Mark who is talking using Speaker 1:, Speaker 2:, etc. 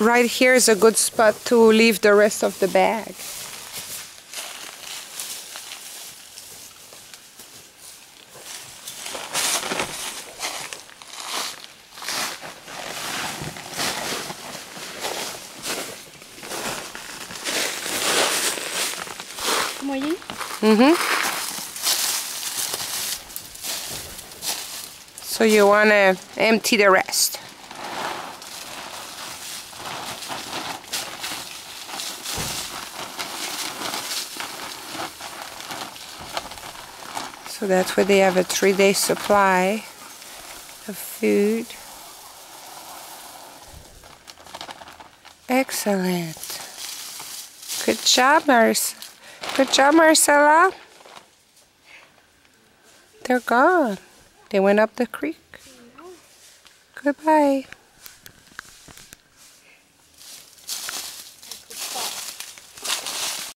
Speaker 1: right here is a good spot to leave the rest of the bag. Mm-hmm. So you want to empty the rest. So that's where they have a three-day supply of food. Excellent. Good job, Mars. Good job, Marcela. They're gone. They went up the creek. Goodbye.